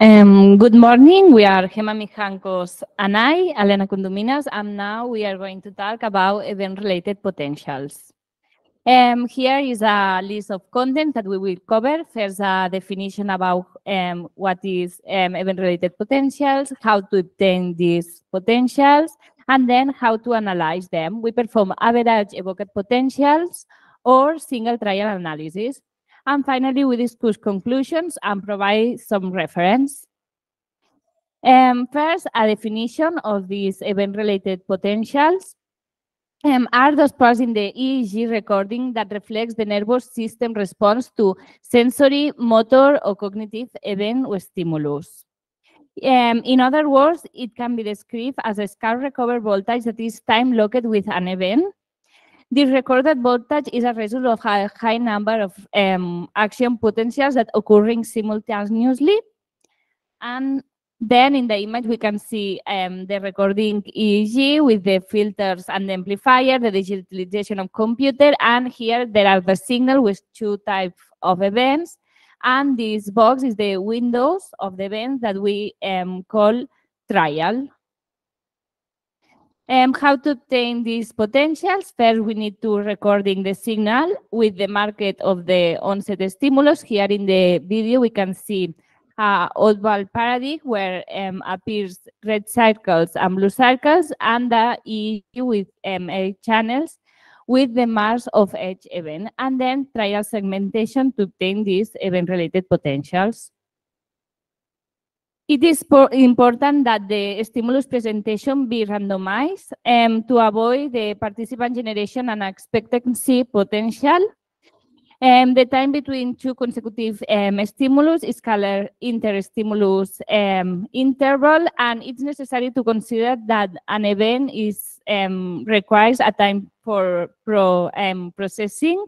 Um, good morning. We are Gema Mijancos and I, Elena Condominas, and now we are going to talk about event-related potentials. Um, here is a list of content that we will cover. First, a definition about um, what is um, event-related potentials, how to obtain these potentials, and then how to analyze them. We perform average evoked potentials or single trial analysis. And finally, we discuss conclusions and provide some reference. Um, first, a definition of these event-related potentials um, are those parts in the EEG recording that reflects the nervous system response to sensory, motor, or cognitive event or stimulus. Um, in other words, it can be described as a scar recovered voltage that is time-locked with an event this recorded voltage is a result of a high number of um, action potentials that occurring simultaneously. And then in the image, we can see um, the recording EEG with the filters and the amplifier, the digitalization of computer, and here there are the signal with two types of events. And this box is the windows of the events that we um, call trial. Um, how to obtain these potentials? First, we need to recording the signal with the market of the onset stimulus. Here in the video, we can see a oddball paradigm where um, appears red circles and blue circles and the EEG with um, channels with the mass of each event and then trial segmentation to obtain these event-related potentials. It is important that the stimulus presentation be randomized um, to avoid the participant generation and expectancy potential. Um, the time between two consecutive um, stimulus is called interstimulus um, interval, and it's necessary to consider that an event is um, requires a time for pro, um, processing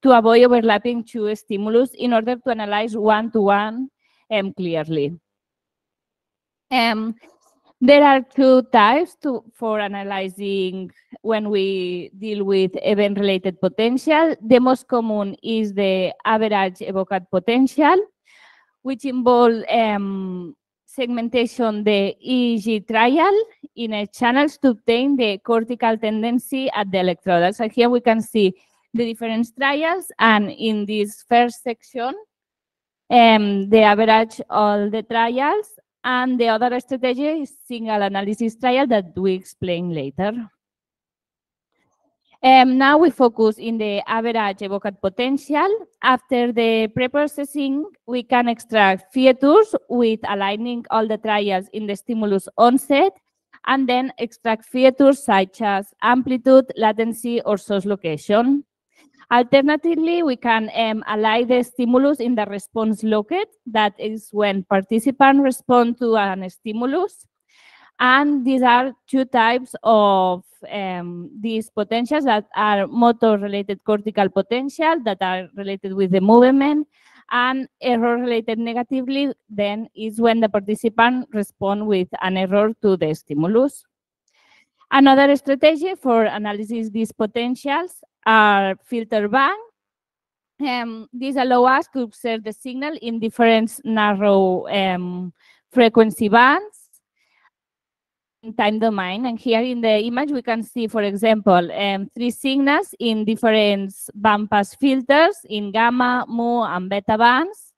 to avoid overlapping two stimulus in order to analyze one-to-one -one, um, clearly. Um, there are two types to, for analyzing when we deal with event-related potential. The most common is the average evoked potential, which involves um, segmentation the EEG trial in a channels to obtain the cortical tendency at the electrode. So here we can see the different trials, and in this first section, um, the average all the trials and the other strategy is single analysis trial that we explain later. Um, now we focus in the average evoked potential. After the preprocessing, we can extract features with aligning all the trials in the stimulus onset, and then extract features such as amplitude, latency, or source location. Alternatively, we can um, align the stimulus in the response locket. That is when participants respond to an stimulus. And these are two types of um, these potentials that are motor-related cortical potential that are related with the movement and error-related negativity then is when the participant respond with an error to the stimulus. Another strategy for analysis these potentials are filter bank. Um, these allow us to observe the signal in different narrow um, frequency bands in time domain. And here in the image, we can see, for example, um, three signals in different bandpass filters in gamma, mu, and beta bands,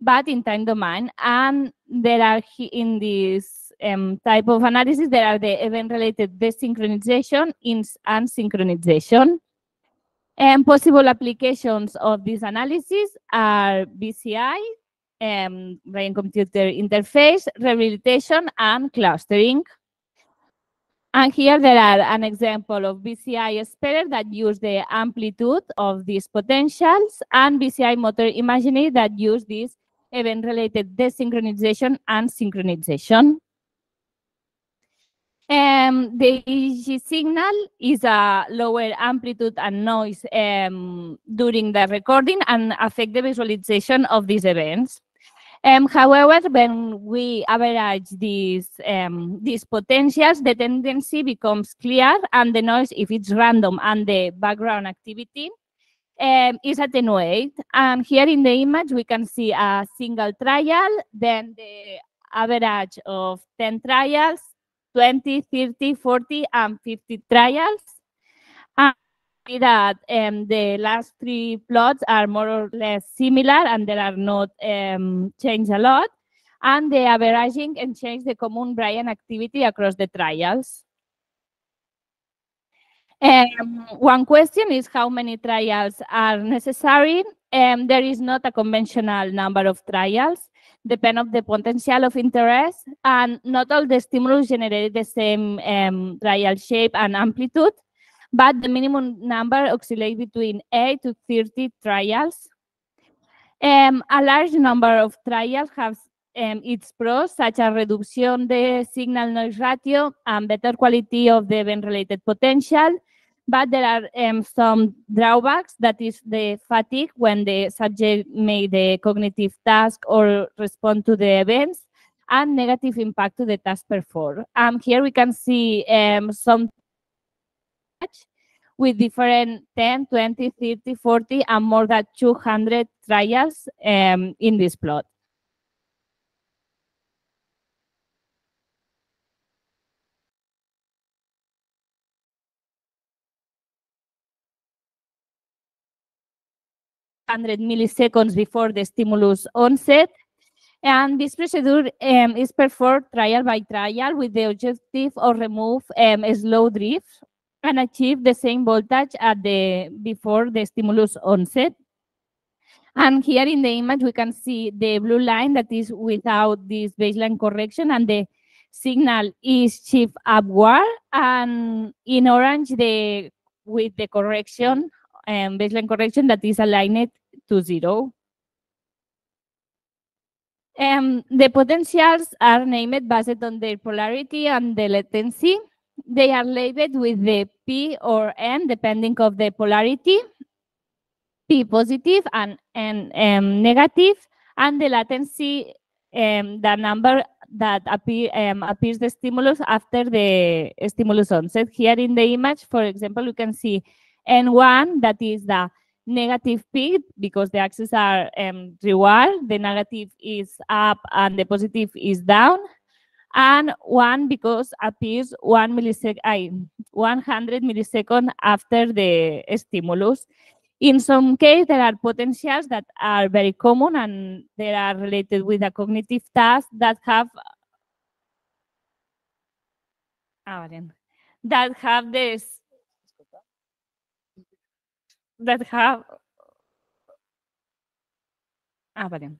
but in time domain. And there are in this um, type of analysis, there are the event-related desynchronization and synchronization. And possible applications of this analysis are BCI, um, brain-computer interface, rehabilitation, and clustering. And here there are an example of BCI experiments that use the amplitude of these potentials and BCI motor imagery that use this event-related desynchronization and synchronization. Um, the EEG signal is a lower amplitude and noise um, during the recording and affect the visualization of these events. Um, however, when we average these, um, these potentials, the tendency becomes clear and the noise, if it's random and the background activity, um, is attenuated. And here in the image, we can see a single trial, then the average of 10 trials, 20, 30, 40, and 50 trials. And that um, the last three plots are more or less similar and there are not um, changed a lot. And the averaging and change the common brain activity across the trials. Um, one question is how many trials are necessary. Um, there is not a conventional number of trials, depend of the potential of interest, and not all the stimulus generate the same um, trial shape and amplitude, but the minimum number oscillate between 8 to 30 trials. Um, a large number of trials have um, its pros, such as reduction the signal noise ratio and better quality of the event-related potential, but there are um, some drawbacks that is the fatigue when the subject make the cognitive task or respond to the events and negative impact to the task performed. Um, here we can see um, some with different 10, 20, 30, 40, and more than 200 trials um, in this plot. Hundred milliseconds before the stimulus onset, and this procedure um, is performed trial by trial with the objective of remove um, slow drift and achieve the same voltage at the before the stimulus onset. And here in the image, we can see the blue line that is without this baseline correction and the signal is shift upward. And in orange, the with the correction, um, baseline correction that is aligned to zero. Um, the potentials are named based on their polarity and the latency. They are labeled with the P or N depending of the polarity, P positive and N um, negative, and the latency, um, the number that appear, appears the stimulus after the stimulus onset. Here in the image, for example, you can see N1, that is the negative peak because the axes are um, reward. The negative is up and the positive is down. And one because appears one millisecond, 100 millisecond after the stimulus. In some case, there are potentials that are very common and they are related with a cognitive task that have that have this that have ah, vale.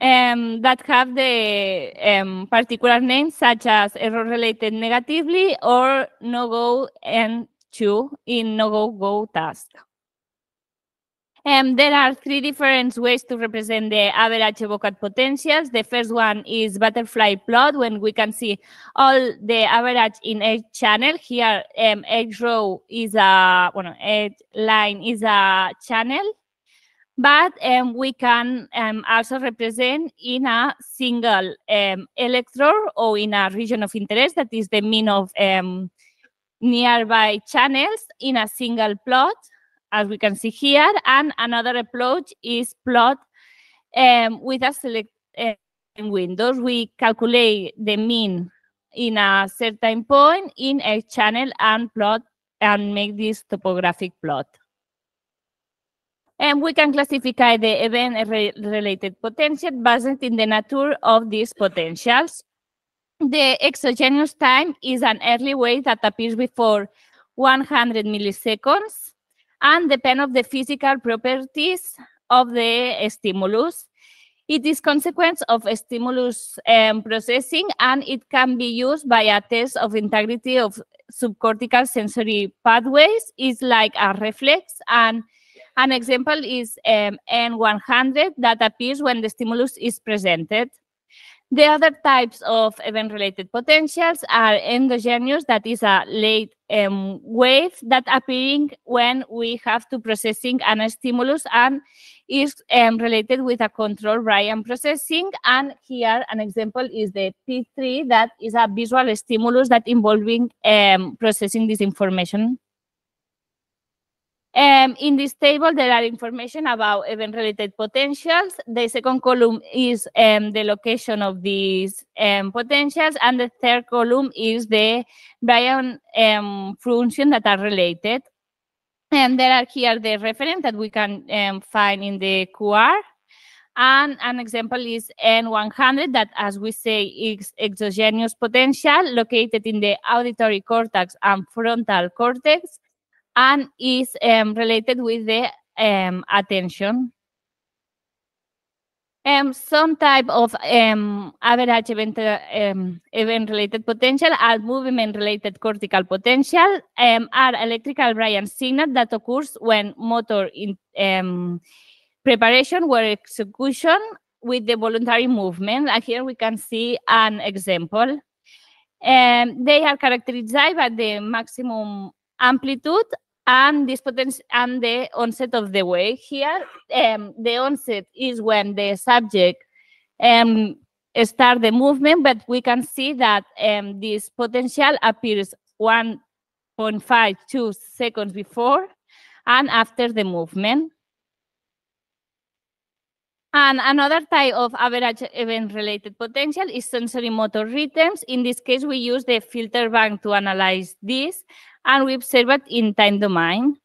Um, that have the um, particular names such as error related negativity or no go and two in no go go task. Um, there are three different ways to represent the average evoked potentials. The first one is butterfly plot when we can see all the average in each channel. Here, um, each row is a, well, each line is a channel. But um, we can um, also represent in a single um, electrode or in a region of interest, that is the mean of um, nearby channels in a single plot as we can see here. And another approach is plot um, with a select uh, windows. We calculate the mean in a certain point in a channel and plot and make this topographic plot. And we can classify the event-related potential based in the nature of these potentials. The exogenous time is an early wave that appears before 100 milliseconds and depend of the physical properties of the stimulus. It is consequence of stimulus um, processing and it can be used by a test of integrity of subcortical sensory pathways. It's like a reflex and an example is um, N100 that appears when the stimulus is presented. The other types of event-related potentials are endogenous, that is a late um, wave that appearing when we have to processing an stimulus and is um, related with a control brain processing. And here an example is the P3 that is a visual stimulus that involving um, processing this information. Um, in this table, there are information about event-related potentials. The second column is um, the location of these um, potentials, and the third column is the brain um, function that are related. And there are here the reference that we can um, find in the QR. And an example is N100 that, as we say, is exogenous potential located in the auditory cortex and frontal cortex and is um, related with the um, attention. Um, some type of um, average event, um, event related potential are movement related cortical potential um, are electrical brain signal that occurs when motor in, um, preparation or execution with the voluntary movement. And here we can see an example. Um, they are characterized by the maximum amplitude and this potential and the onset of the wave. Here, um, the onset is when the subject um, start the movement, but we can see that um, this potential appears 1.52 seconds before and after the movement. And another type of average event-related potential is sensory motor rhythms. In this case, we use the filter bank to analyze this and we observe it in time domain.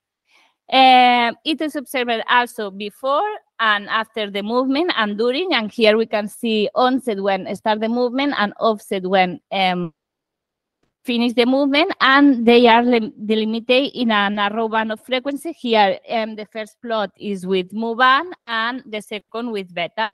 Um, it is observed also before and after the movement and during, and here we can see onset when start the movement and offset when um, finish the movement, and they are delimited in a narrow band of frequency. Here, um, the first plot is with mu band, and the second with beta.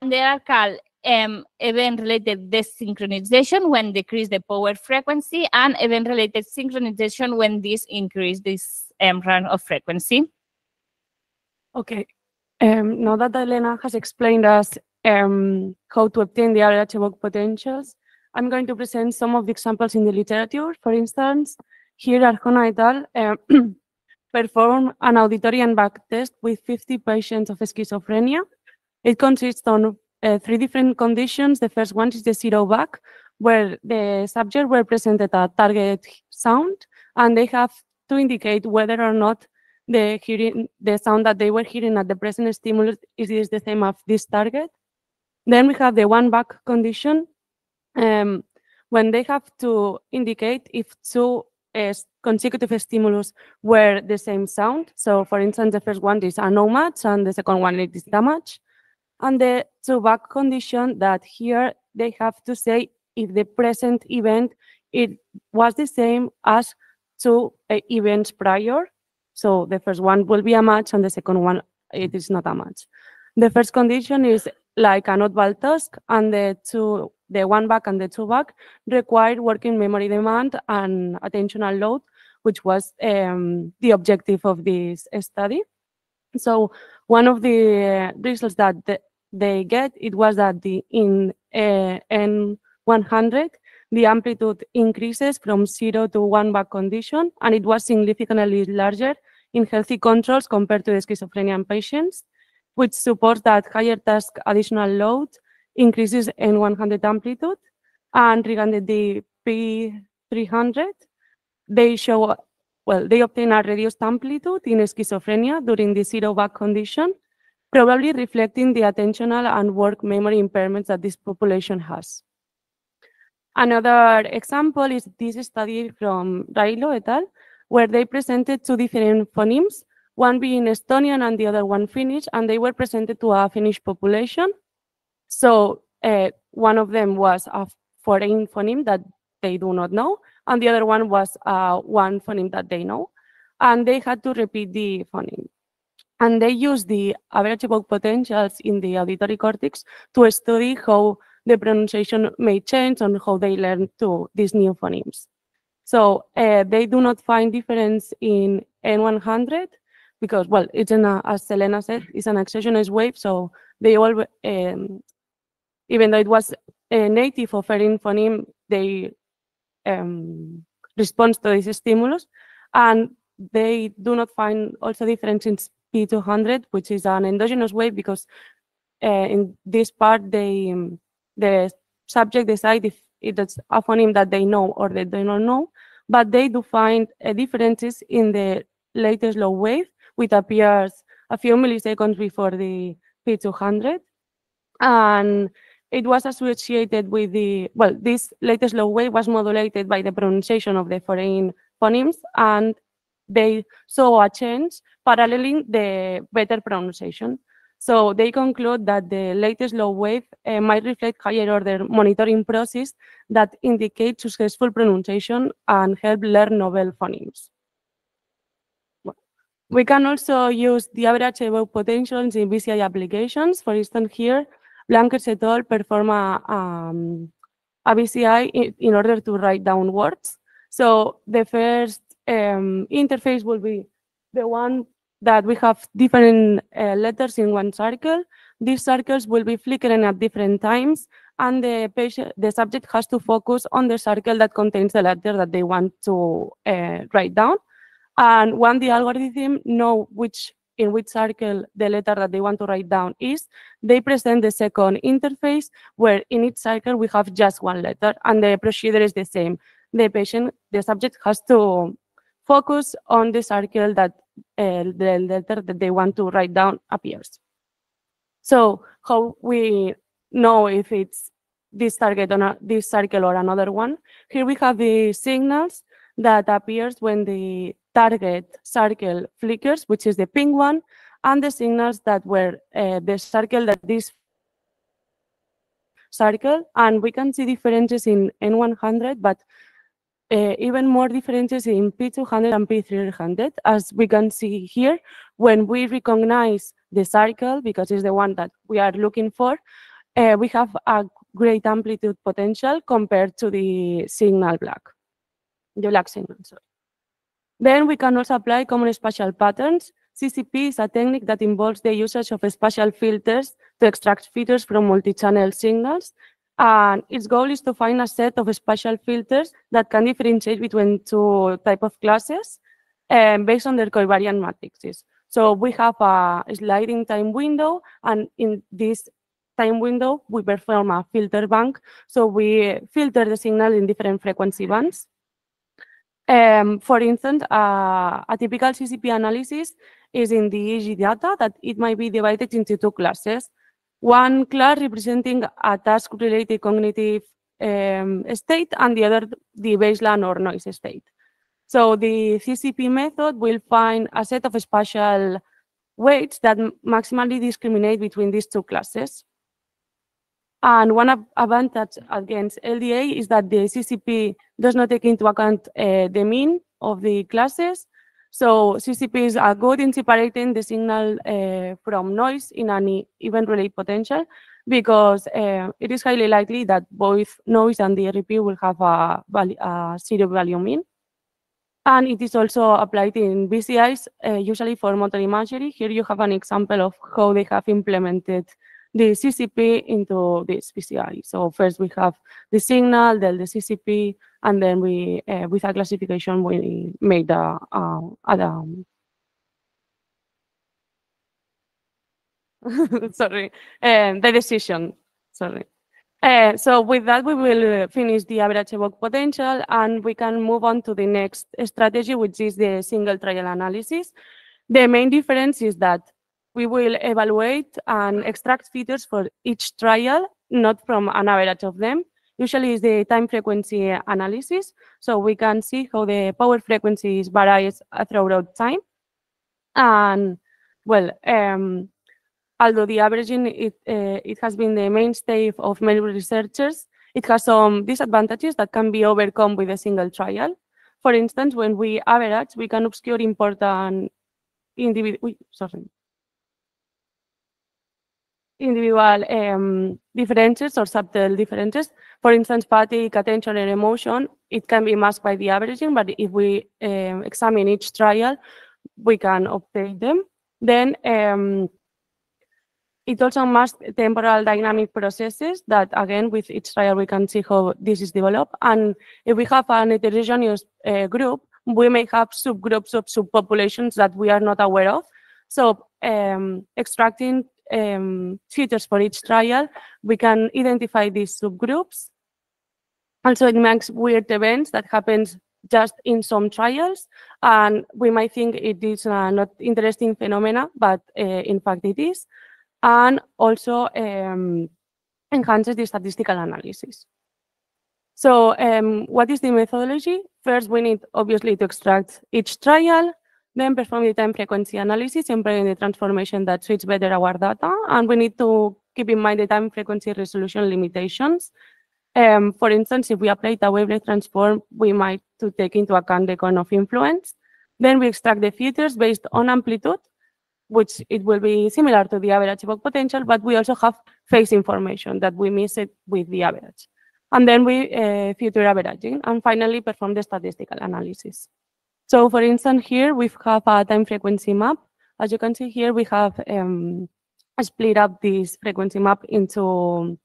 And they are called um, event-related desynchronization when decrease the power frequency and event-related synchronization when this increase this um, range of frequency. Okay. Um, now that Elena has explained us um, how to obtain the average evoked potentials, I'm going to present some of the examples in the literature. For instance, here Arjona et al. Uh, performed an auditory n-back test with 50 patients of schizophrenia. It consists on uh, three different conditions. The first one is the zero back, where the subject were presented a target sound, and they have to indicate whether or not the hearing, the sound that they were hearing at the present stimulus is the same as this target. Then we have the one back condition, um, when they have to indicate if two uh, consecutive stimulus were the same sound. So for instance, the first one is a no match and the second one is damage and the two back condition that here they have to say if the present event it was the same as two uh, events prior. So the first one will be a match and the second one it is not a match. The first condition is like an oddball task and the two the one back and the two back required working memory demand and attentional load, which was um, the objective of this study. So one of the results that they get, it was that the in uh, N100, the amplitude increases from zero to one back condition, and it was significantly larger in healthy controls compared to the schizophrenia patients, which supports that higher task additional load increases N100 amplitude. And regarding the P300, they show, well, they obtain a reduced amplitude in schizophrenia during the zero back condition, probably reflecting the attentional and work memory impairments that this population has. Another example is this study from Railo et al., where they presented two different phonemes, one being Estonian and the other one Finnish, and they were presented to a Finnish population. So uh, one of them was a foreign phoneme that they do not know, and the other one was uh, one phoneme that they know. And they had to repeat the phoneme. And they use the average evoked potentials in the auditory cortex to study how the pronunciation may change and how they learn to these new phonemes. So uh, they do not find difference in N100 because, well, it's an, as Elena said, it's an exogenous wave, so they all um, even though it was a native of phoneme, they um, respond to this stimulus. And they do not find also difference in P200, which is an endogenous wave because uh, in this part, they um, the subject decide if it's a phoneme that they know or they do not know, but they do find uh, differences in the late slow wave, which appears a few milliseconds before the P200. And it was associated with the, well, this late slow wave was modulated by the pronunciation of the foreign phonemes, and they saw a change paralleling the better pronunciation. So they conclude that the late slow wave uh, might reflect higher order monitoring process that indicate successful pronunciation and help learn novel phonemes. We can also use the average evoked potentials in BCI applications. For instance, here, Blankertz et al. perform a, um, a BCI in, in, order to write down words. So the first um, interface will be the one that we have different uh, letters in one circle. These circles will be flickering at different times, and the patient, the subject has to focus on the circle that contains the letter that they want to uh, write down. And when the algorithm know which in which circle the letter that they want to write down is, they present the second interface where in each circle we have just one letter and the procedure is the same. The patient, the subject has to focus on this circle that uh, the letter that they want to write down appears. So how we know if it's this target or this circle or another one, here we have the signals that appears when the target circle flickers, which is the pink one, and the signals that were uh, the circle that this circle, and we can see differences in N100, but uh, even more differences in P200 and P300, as we can see here, when we recognize the circle, because it's the one that we are looking for, uh, we have a great amplitude potential compared to the signal black, the black signal, sorry. Then we can also apply common spatial patterns. CSP is a technique that involves the usage of spatial filters to extract features from multi-channel signals. And its goal is to find a set of spatial filters that can differentiate between two type of classes um, based on their covariant matrices. So we have a sliding time window, and in this time window, we perform a filter bank. So we filter the signal in different frequency bands. Um, for instance, uh, a typical CSP analysis is in the EEG data that it might be divided into two classes. One class representing a task-related cognitive um, state and the other the baseline or noise state. So the CSP method will find a set of spatial weights that maximally discriminate between these two classes. And one advantage against LDA is that the CSP does not take into account uh, the mean of the classes. So CSP is uh, good in separating the signal uh, from noise in an event related potential because uh, it is highly likely that both noise and the RP will have a, a zero value mean. And it is also applied in BCIs, uh, usually for motor imagery. Here you have an example of how they have implemented the CSP into this BCI. So first we have the signal, then the CSP, and then we, uh, with a classification, we made a, a, um, sorry, uh, the decision, sorry. Uh, so with that, we will finish the average evoked potential and we can move on to the next strategy, which is the single trial analysis. The main difference is that we will evaluate and extract features for each trial, not from an average of them. Usually is the time frequency analysis, so we can see how the power frequencies varies throughout time. And well, um, although the averaging it, uh, it has been the mainstay of many researchers, it has some disadvantages that can be overcome with a single trial. For instance, when we average, we can obscure important individual, sorry, individual um, differences or subtle differences. For instance, fatigue, attention, and emotion, it can be masked by the averaging, but if we um, examine each trial, we can obtain them. Then um, it also masks temporal dynamic processes that, again, with each trial, we can see how this is developed. And if we have an heterogeneous uh, group, we may have subgroups of subpopulations that we are not aware of. So um, extracting um, features for each trial, we can identify these subgroups. Also, it makes weird events that happens just in some trials, and we might think it is uh, not interesting phenomena, but uh, in fact it is, and also um, enhances the statistical analysis. So um, what is the methodology? First, we need obviously to extract each trial, then perform the time frequency analysis, employing the transformation that suits better our data, and we need to keep in mind the time frequency resolution limitations. Um, for instance, if we apply the wavelet transform, we might to take into account the cone of influence. Then we extract the features based on amplitude, which it will be similar to the average evoked potential, but we also have phase information that we miss it with the average. And then we uh, averaging, and finally perform the statistical analysis. So for instance, here we have a time frequency map. As you can see here, we have um, split up this frequency map into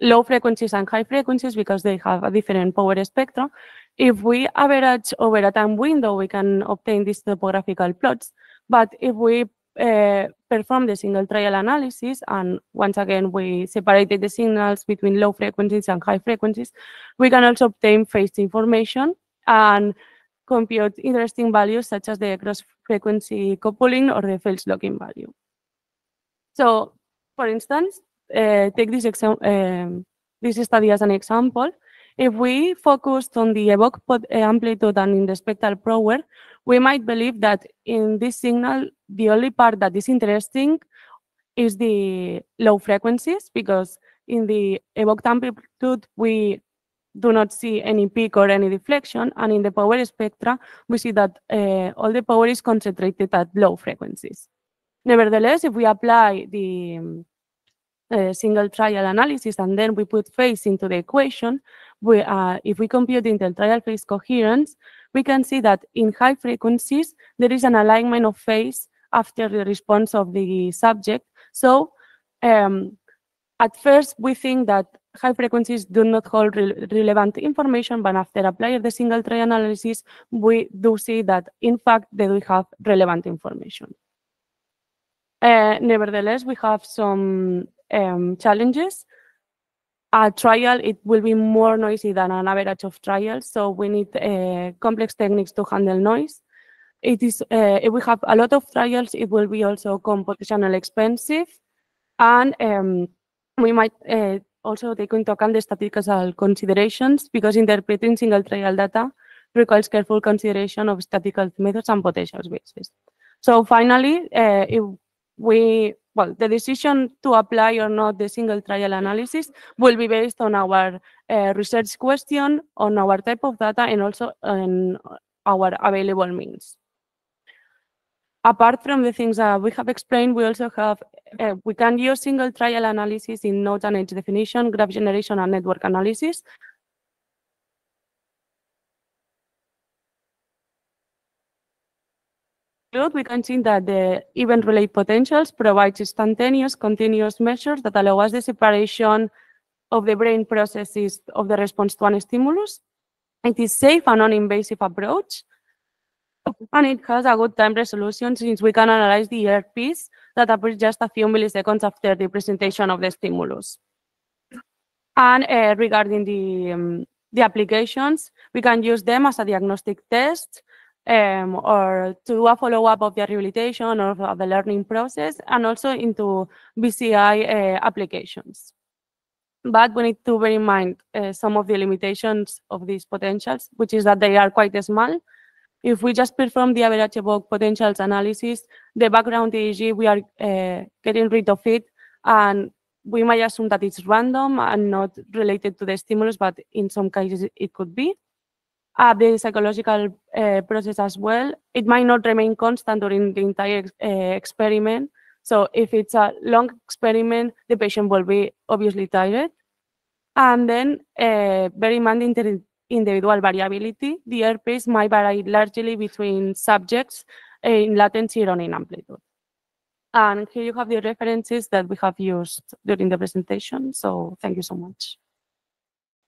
low frequencies and high frequencies because they have a different power spectrum. If we average over a time window, we can obtain these topographical plots. But if we uh, perform the single trial analysis, and once again, we separated the signals between low frequencies and high frequencies, we can also obtain phase information and compute interesting values such as the cross-frequency coupling or the phase locking value. So, for instance, uh, take this, um, this study as an example. If we focused on the evoked uh, amplitude and in the spectral power, we might believe that in this signal, the only part that is interesting is the low frequencies, because in the evoked amplitude, we do not see any peak or any deflection. And in the power spectra, we see that uh, all the power is concentrated at low frequencies. Nevertheless, if we apply the um, uh, single trial analysis and then we put phase into the equation, we, uh, if we compute the intertrial phase coherence, we can see that in high frequencies, there is an alignment of phase after the response of the subject. So um, at first, we think that high frequencies do not hold re relevant information, but after applying the single trial analysis, we do see that, in fact, they do have relevant information. Uh, nevertheless, we have some um, challenges. A trial, it will be more noisy than an average of trials, so we need uh, complex techniques to handle noise. It is, uh, if we have a lot of trials, it will be also computationally expensive, and um, we might uh, also take into account the statistical considerations because interpreting single trial data requires careful consideration of statistical methods and potential spaces. So finally, uh, if we, well, the decision to apply or not the single trial analysis will be based on our uh, research question, on our type of data, and also on our available means. Apart from the things that we have explained, we also have, uh, we can use single trial analysis in node and edge definition, graph generation, and network analysis. we can see that the event-related potentials provides instantaneous, continuous measures that allow us the separation of the brain processes of the response to an stimulus. It is safe and non-invasive approach, and it has a good time resolution since we can analyze the ERPs that appears just a few milliseconds after the presentation of the stimulus. And uh, regarding the, um, the applications, we can use them as a diagnostic test um, or to a follow-up of the rehabilitation or of the learning process, and also into BCI uh, applications. But we need to bear in mind uh, some of the limitations of these potentials, which is that they are quite small. If we just perform the average evoked potentials analysis, the background EEG, we are uh, getting rid of it, and we might assume that it's random and not related to the stimulus, but in some cases it could be uh, the psychological uh, process as well. It might not remain constant during the entire uh, experiment. So if it's a long experiment, the patient will be obviously tired. And then uh, very much individual variability. The ERPs might vary largely between subjects eh, in latency or in amplitude. And here you have the references that we have used during the presentation. So thank you so much.